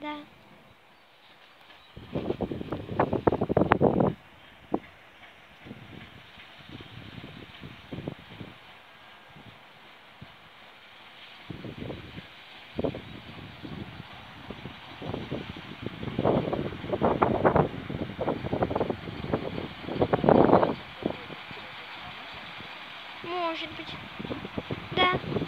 Да. Может быть. Да.